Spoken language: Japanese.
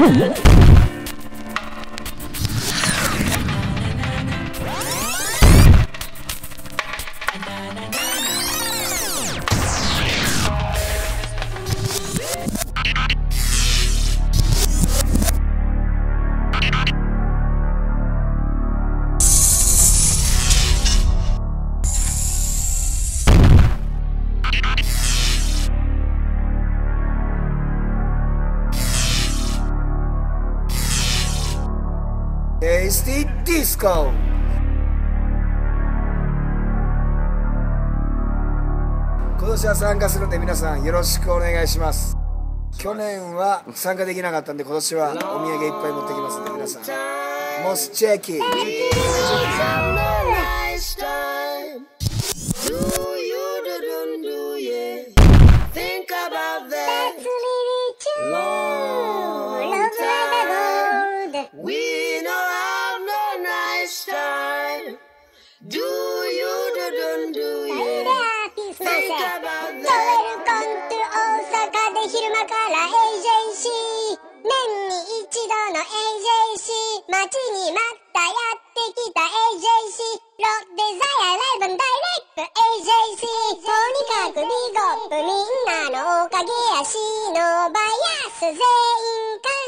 嗯 Tasty Disco. 今年は参加するんで皆さんよろしくお願いします。去年は参加できなかったんで今年はお土産いっぱい持ってきますんで皆さん。モスチェキ。Do you do do do you? That. Welcome to 大阪で昼間から AJC。年に一度の AJC。待ちに待ったやってきた AJC。ロデザイアライブダイレクト AJC とにかくビゴップみんなのおかげやしのばやすぜ員